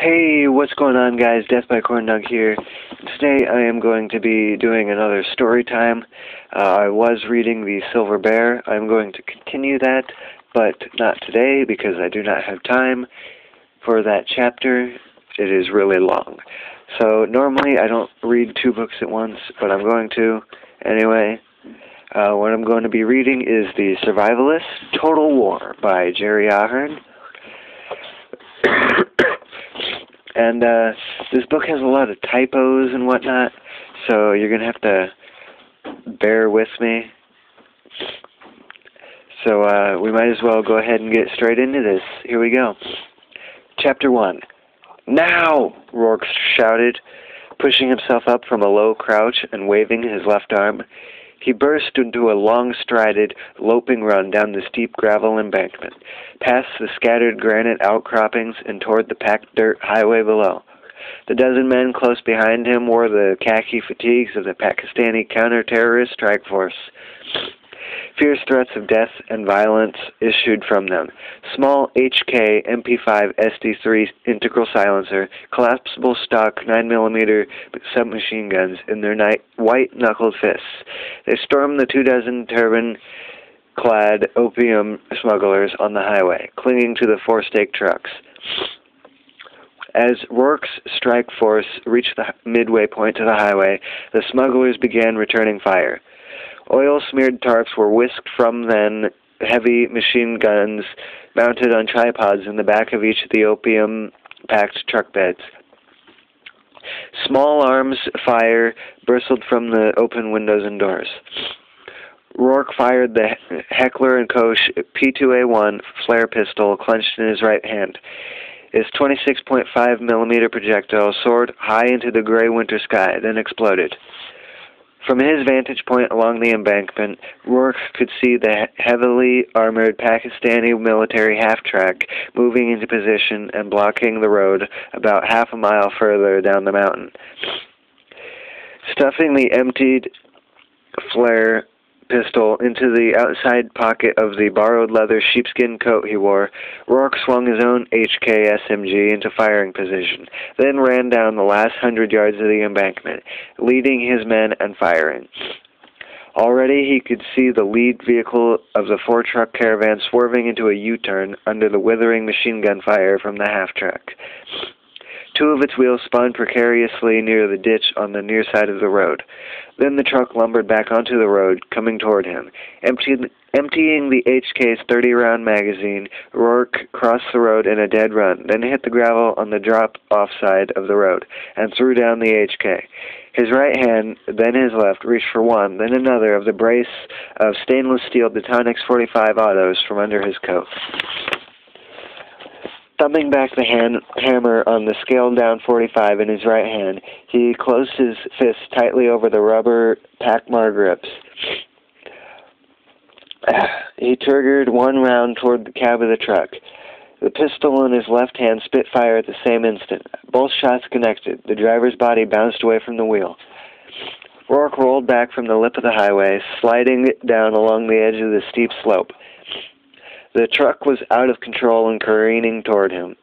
Hey, what's going on guys? Death by Corn Dog here. Today I am going to be doing another story time. Uh, I was reading The Silver Bear. I'm going to continue that, but not today because I do not have time for that chapter. It is really long. So normally I don't read two books at once, but I'm going to anyway. Uh, what I'm going to be reading is The Survivalist Total War by Jerry Ahern. And uh, this book has a lot of typos and whatnot, so you're going to have to bear with me. So uh, we might as well go ahead and get straight into this. Here we go. Chapter 1. Now! Rourke shouted, pushing himself up from a low crouch and waving his left arm. He burst into a long-strided, loping run down the steep gravel embankment, past the scattered granite outcroppings and toward the packed dirt highway below. The dozen men close behind him wore the khaki fatigues of the Pakistani counter-terrorist strike force. Fierce threats of death and violence issued from them. Small HK MP5 SD3 integral silencer, collapsible stock 9mm submachine guns in their night, white knuckled fists. They stormed the two dozen turban clad opium smugglers on the highway, clinging to the four stake trucks. As Rourke's strike force reached the midway point to the highway, the smugglers began returning fire. Oil smeared tarps were whisked from then heavy machine guns mounted on tripods in the back of each of the opium packed truck beds. Small arms fire bristled from the open windows and doors. Rourke fired the Heckler & Koch P2A1 flare pistol clenched in his right hand. Its 26.5 millimeter projectile soared high into the gray winter sky, then exploded. From his vantage point along the embankment, Rourke could see the heavily armored Pakistani military half-track moving into position and blocking the road about half a mile further down the mountain. Stuffing the emptied flare pistol into the outside pocket of the borrowed leather sheepskin coat he wore, Rourke swung his own HK SMG into firing position, then ran down the last hundred yards of the embankment, leading his men and firing. Already he could see the lead vehicle of the four truck caravan swerving into a U turn under the withering machine gun fire from the half track. Two of its wheels spun precariously near the ditch on the near side of the road. Then the truck lumbered back onto the road, coming toward him. Emptying, emptying the HK's 30-round magazine, Rourke crossed the road in a dead run, then hit the gravel on the drop-off side of the road, and threw down the HK. His right hand, then his left, reached for one, then another of the brace of stainless steel Detonics 45 autos from under his coat. Thumbing back the hand, hammer on the scaled down 45 in his right hand, he closed his fist tightly over the rubber Pachmayr grips. He triggered one round toward the cab of the truck. The pistol in his left hand spit fire at the same instant. Both shots connected. The driver's body bounced away from the wheel. Rourke rolled back from the lip of the highway, sliding down along the edge of the steep slope. The truck was out of control and careening toward him.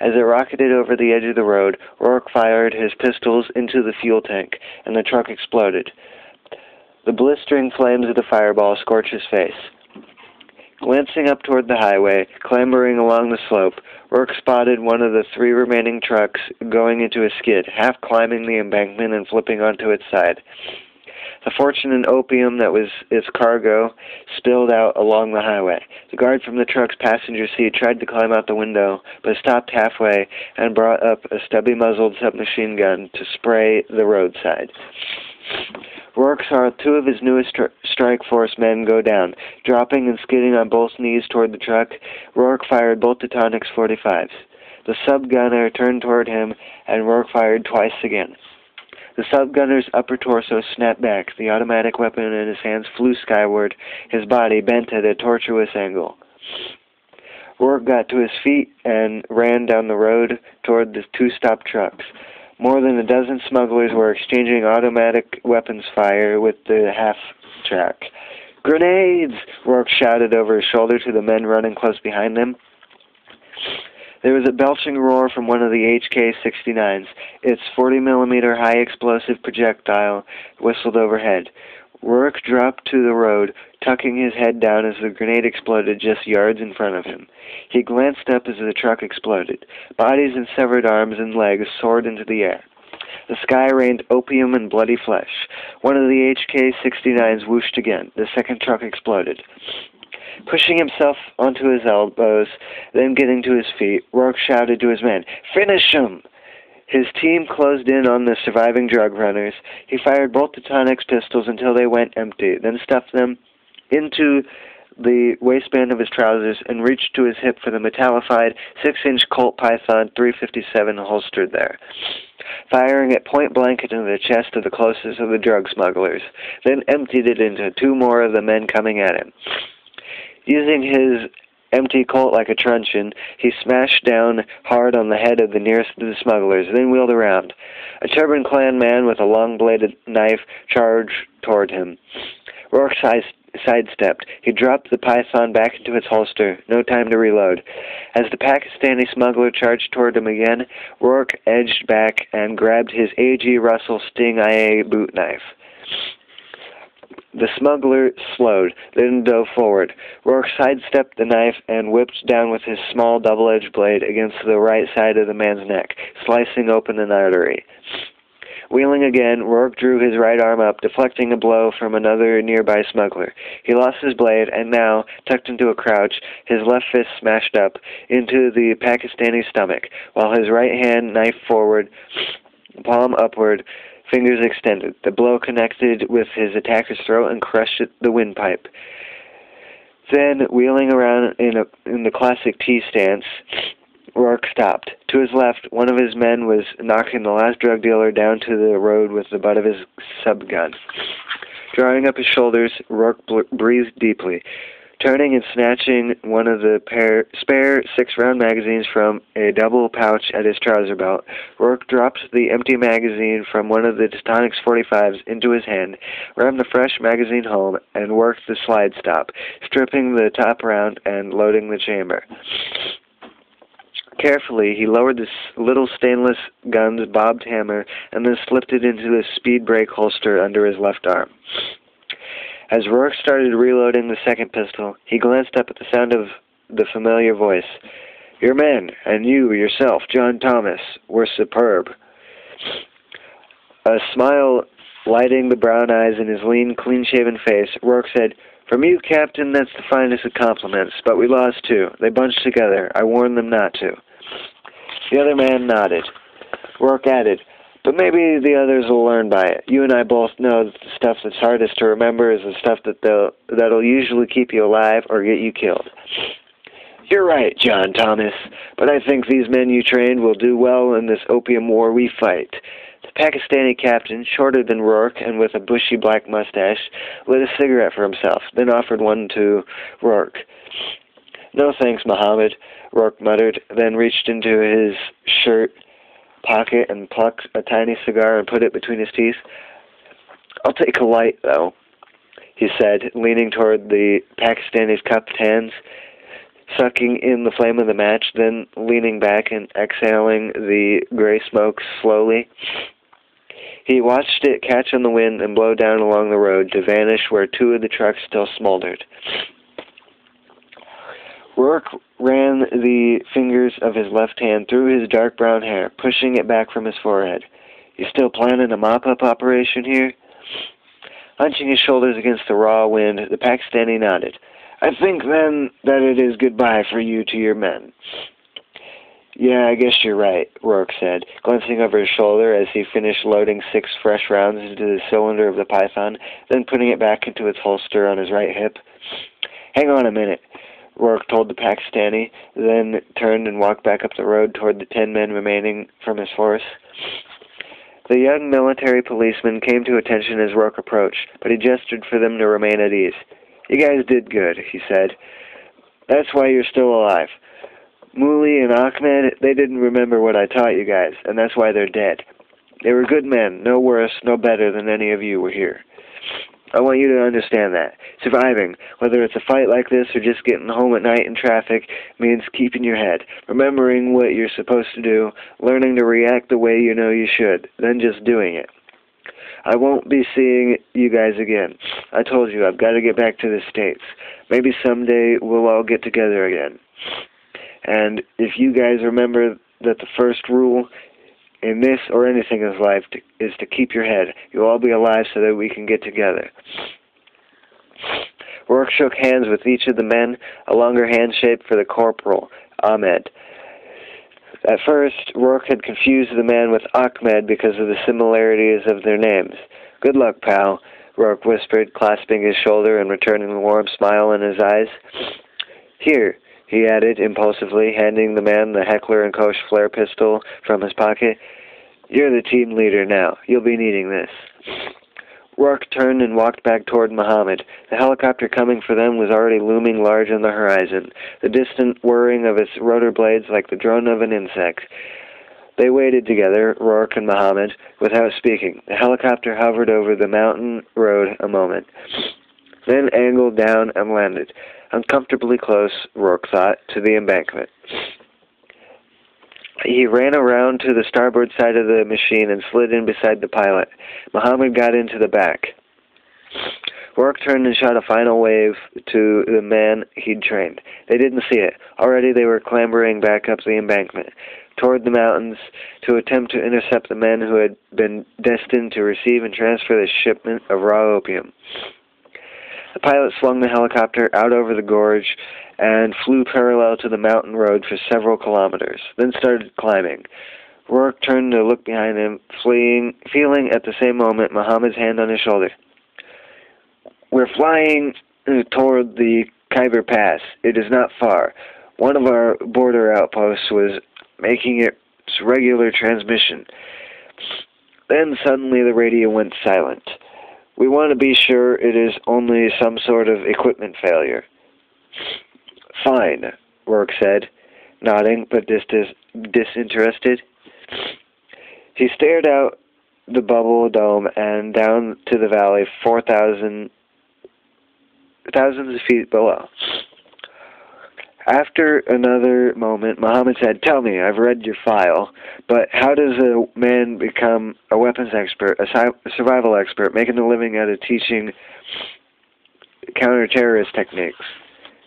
As it rocketed over the edge of the road, Rourke fired his pistols into the fuel tank, and the truck exploded. The blistering flames of the fireball scorched his face. Glancing up toward the highway, clambering along the slope, Rourke spotted one of the three remaining trucks going into a skid, half climbing the embankment and flipping onto its side. The fortune in opium that was its cargo spilled out along the highway. The guard from the truck's passenger seat tried to climb out the window, but stopped halfway and brought up a stubby muzzled submachine gun to spray the roadside. Rourke saw two of his newest stri strike force men go down. Dropping and skidding on both knees toward the truck, Rourke fired both Detonics 45s. The sub-gunner turned toward him, and Rourke fired twice again. The sub-gunner's upper torso snapped back. The automatic weapon in his hands flew skyward, his body bent at a tortuous angle. Rourke got to his feet and ran down the road toward the two stop trucks. More than a dozen smugglers were exchanging automatic weapons fire with the half-track. Grenades! Rourke shouted over his shoulder to the men running close behind them. There was a belching roar from one of the HK-69s. Its 40-millimeter high-explosive projectile whistled overhead. Rourke dropped to the road, tucking his head down as the grenade exploded just yards in front of him. He glanced up as the truck exploded. Bodies and severed arms and legs soared into the air. The sky rained opium and bloody flesh. One of the HK-69s whooshed again. The second truck exploded. Pushing himself onto his elbows, then getting to his feet, Rourke shouted to his men, Finish him! His team closed in on the surviving drug runners. He fired both Detonics pistols until they went empty, then stuffed them into the waistband of his trousers and reached to his hip for the metallified six-inch Colt Python 357 holstered there, firing it point blank into the chest of the closest of the drug smugglers, then emptied it into two more of the men coming at him. Using his empty Colt like a truncheon, he smashed down hard on the head of the nearest of the smugglers, then wheeled around. A Turban Clan man with a long-bladed knife charged toward him. Rourke sidestepped. He dropped the python back into its holster. No time to reload. As the Pakistani smuggler charged toward him again, Rourke edged back and grabbed his A.G. Russell Sting IA boot knife. The smuggler slowed, then dove forward. Rourke sidestepped the knife and whipped down with his small double-edged blade against the right side of the man's neck, slicing open an artery. Wheeling again, Rourke drew his right arm up, deflecting a blow from another nearby smuggler. He lost his blade, and now, tucked into a crouch, his left fist smashed up into the Pakistani stomach, while his right hand knifed forward, palm upward, fingers extended. The blow connected with his attacker's throat and crushed the windpipe. Then, wheeling around in, a, in the classic T stance, Rourke stopped. To his left, one of his men was knocking the last drug dealer down to the road with the butt of his subgun. Drawing up his shoulders, Rourke breathed deeply. Turning and snatching one of the pair, spare six-round magazines from a double pouch at his trouser belt, Rourke dropped the empty magazine from one of the Detonics 45s into his hand, rammed the fresh magazine home, and worked the slide stop, stripping the top round and loading the chamber. Carefully, he lowered the little stainless gun's bobbed hammer and then slipped it into the speed brake holster under his left arm. As Rourke started reloading the second pistol, he glanced up at the sound of the familiar voice. Your men, and you yourself, John Thomas, were superb. A smile lighting the brown eyes in his lean, clean-shaven face, Rourke said, From you, Captain, that's the finest of compliments, but we lost two. They bunched together. I warned them not to. The other man nodded. Rourke added, but maybe the others will learn by it. You and I both know that the stuff that's hardest to remember is the stuff that they'll, that'll usually keep you alive or get you killed. You're right, John Thomas, but I think these men you trained will do well in this opium war we fight. The Pakistani captain, shorter than Rourke and with a bushy black mustache, lit a cigarette for himself, then offered one to Rourke. No thanks, Mohammed, Rourke muttered, then reached into his shirt pocket and plucked a tiny cigar and put it between his teeth. I'll take a light, though, he said, leaning toward the Pakistani's cupped hands, sucking in the flame of the match, then leaning back and exhaling the gray smoke slowly. He watched it catch on the wind and blow down along the road to vanish where two of the trucks still smoldered. Rourke ran the fingers of his left hand through his dark brown hair, pushing it back from his forehead. You still planning a mop-up operation here? Hunching his shoulders against the raw wind, the Pakistani nodded. I think, then, that it is goodbye for you to your men. Yeah, I guess you're right, Rourke said, glancing over his shoulder as he finished loading six fresh rounds into the cylinder of the Python, then putting it back into its holster on his right hip. Hang on a minute. Rourke told the Pakistani, then turned and walked back up the road toward the ten men remaining from his force. The young military policeman came to attention as Rourke approached, but he gestured for them to remain at ease. You guys did good, he said. That's why you're still alive. Mooley and Ahmed, they didn't remember what I taught you guys, and that's why they're dead. They were good men, no worse, no better than any of you were here. I want you to understand that. Surviving, whether it's a fight like this or just getting home at night in traffic, means keeping your head, remembering what you're supposed to do, learning to react the way you know you should, then just doing it. I won't be seeing you guys again. I told you, I've got to get back to the States. Maybe someday we'll all get together again. And if you guys remember that the first rule in this or anything in life to, is to keep your head. You'll all be alive so that we can get together. Rourke shook hands with each of the men, a longer handshake for the corporal, Ahmed. At first, Rourke had confused the man with Ahmed because of the similarities of their names. Good luck, pal, Rourke whispered, clasping his shoulder and returning the warm smile in his eyes. Here, he added impulsively, handing the man the Heckler & Koch flare pistol from his pocket. You're the team leader now. You'll be needing this. Rourke turned and walked back toward Mohammed. The helicopter coming for them was already looming large on the horizon, the distant whirring of its rotor blades like the drone of an insect. They waited together, Rourke and Mohammed, without speaking. The helicopter hovered over the mountain road a moment, then angled down and landed uncomfortably close, Rourke thought, to the embankment. He ran around to the starboard side of the machine and slid in beside the pilot. Mohammed got into the back. Rourke turned and shot a final wave to the man he'd trained. They didn't see it. Already they were clambering back up the embankment toward the mountains to attempt to intercept the men who had been destined to receive and transfer the shipment of raw opium. The pilot swung the helicopter out over the gorge and flew parallel to the mountain road for several kilometers, then started climbing. Rourke turned to look behind him, fleeing, feeling at the same moment Mohammed's hand on his shoulder. We're flying toward the Khyber Pass. It is not far. One of our border outposts was making its regular transmission. Then suddenly the radio went silent. We want to be sure it is only some sort of equipment failure. Fine, Rourke said, nodding but dis- disinterested. He stared out the bubble dome and down to the valley four thousand thousands of feet below. After another moment, Mohammed said, Tell me, I've read your file, but how does a become a weapons expert, a survival expert, making a living out of teaching counter-terrorist techniques?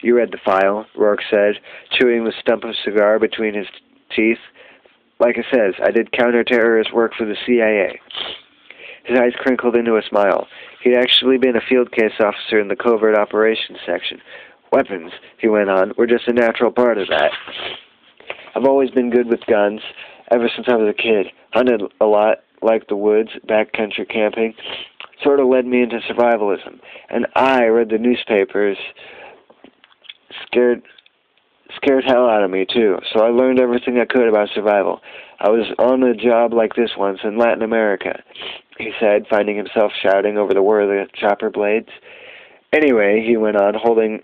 You read the file, Rourke said, chewing the stump of cigar between his teeth. Like it says, I did counter-terrorist work for the CIA. His eyes crinkled into a smile. He'd actually been a field case officer in the covert operations section. Weapons, he went on, were just a natural part of that. I've always been good with guns, ever since I was a kid. Hunted a lot, like the woods, backcountry camping. Sort of led me into survivalism. And I read the newspapers, scared scared hell out of me too. So I learned everything I could about survival. I was on a job like this once in Latin America, he said, finding himself shouting over the whir of the chopper blades. Anyway, he went on, holding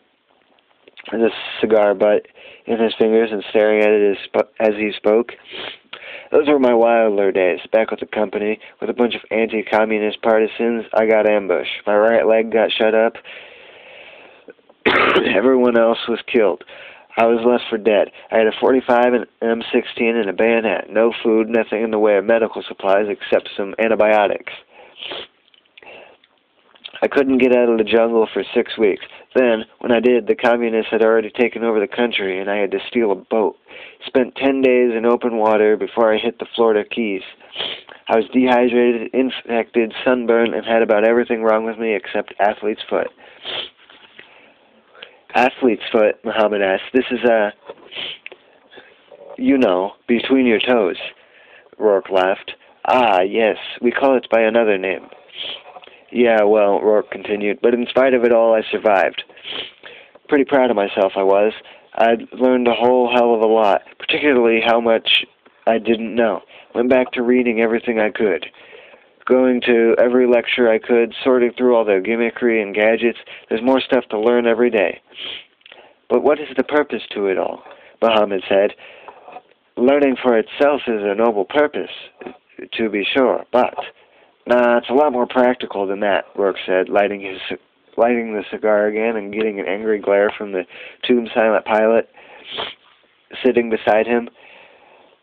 the cigar butt in his fingers and staring at it as, as he spoke. Those were my wilder days, back with the company, with a bunch of anti-communist partisans. I got ambushed. My right leg got shut up. Everyone else was killed. I was left for dead. I had a 45 and M16 and a bayonet. No food, nothing in the way of medical supplies except some antibiotics. I couldn't get out of the jungle for six weeks. Then, when I did, the communists had already taken over the country, and I had to steal a boat. Spent ten days in open water before I hit the Florida Keys. I was dehydrated, infected, sunburned, and had about everything wrong with me except athlete's foot. Athlete's foot, Muhammad asked. This is a, you know, between your toes. Rourke laughed. Ah, yes, we call it by another name. Yeah, well, Rourke continued, but in spite of it all, I survived. Pretty proud of myself, I was. I'd learned a whole hell of a lot, particularly how much I didn't know. Went back to reading everything I could. Going to every lecture I could, sorting through all the gimmickry and gadgets. There's more stuff to learn every day. But what is the purpose to it all? Muhammad said. Learning for itself is a noble purpose, to be sure, but Nah, it's a lot more practical than that, Rourke said, lighting his lighting the cigar again and getting an angry glare from the tomb silent pilot sitting beside him.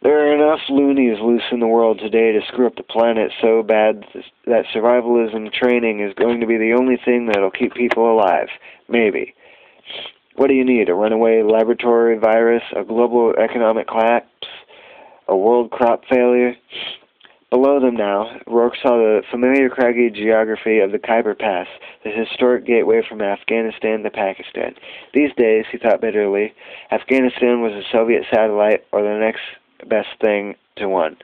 There are enough loonies loose in the world today to screw up the planet so bad that survivalism training is going to be the only thing that'll keep people alive. Maybe. What do you need? A runaway laboratory virus? A global economic collapse? A world crop failure? Below them now, Rourke saw the familiar craggy geography of the Khyber Pass, the historic gateway from Afghanistan to Pakistan. These days, he thought bitterly, Afghanistan was a Soviet satellite or the next best thing to one.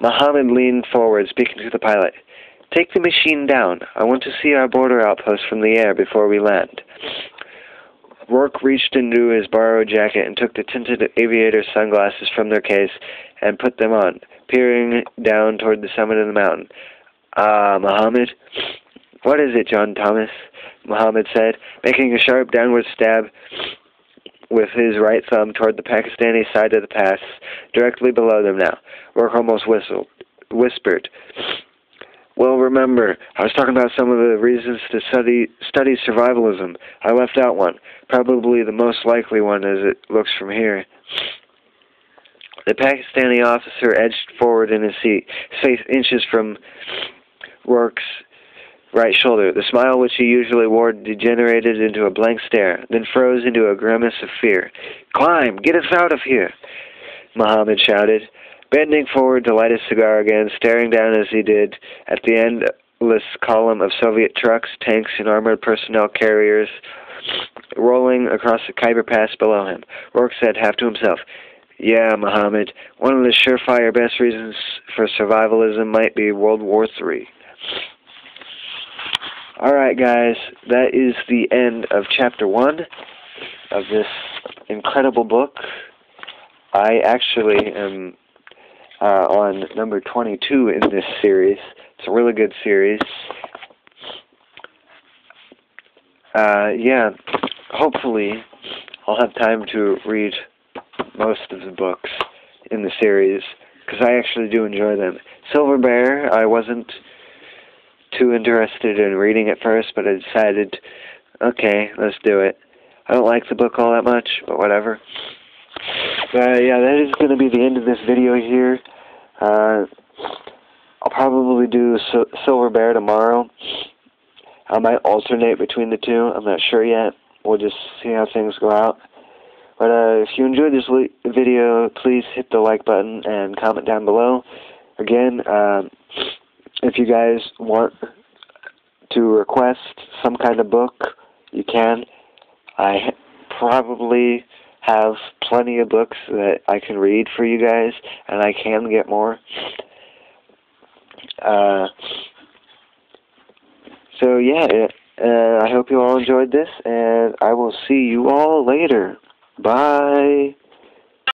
Mohammed leaned forward, speaking to the pilot. Take the machine down. I want to see our border outpost from the air before we land. Rourke reached into his borrowed jacket and took the tinted aviator sunglasses from their case and put them on peering down toward the summit of the mountain. Ah, Mohammed? What is it, John Thomas? Mohammed said, making a sharp downward stab with his right thumb toward the Pakistani side of the pass, directly below them now. Rourke almost whistled, whispered. Well, remember, I was talking about some of the reasons to study study survivalism. I left out one, probably the most likely one as it looks from here. The Pakistani officer edged forward in his seat, face inches from Rourke's right shoulder. The smile which he usually wore degenerated into a blank stare, then froze into a grimace of fear. Climb! Get us out of here! Mohammed shouted, bending forward to light his cigar again, staring down as he did at the endless column of Soviet trucks, tanks, and armored personnel carriers rolling across the Khyber Pass below him. Rourke said half to himself, yeah, Mohammed. One of the surefire best reasons for survivalism might be World War Three. Alright, guys, that is the end of chapter one of this incredible book. I actually am uh, on number 22 in this series. It's a really good series. Uh, yeah, hopefully I'll have time to read most of the books in the series because I actually do enjoy them. Silver Bear, I wasn't too interested in reading at first, but I decided, okay, let's do it. I don't like the book all that much, but whatever. But yeah, that is going to be the end of this video here. Uh, I'll probably do Silver Bear tomorrow. I might alternate between the two. I'm not sure yet. We'll just see how things go out. But uh, if you enjoyed this video, please hit the like button and comment down below. Again, um, if you guys want to request some kind of book, you can. I probably have plenty of books that I can read for you guys, and I can get more. Uh, so yeah, uh, I hope you all enjoyed this, and I will see you all later. Bye.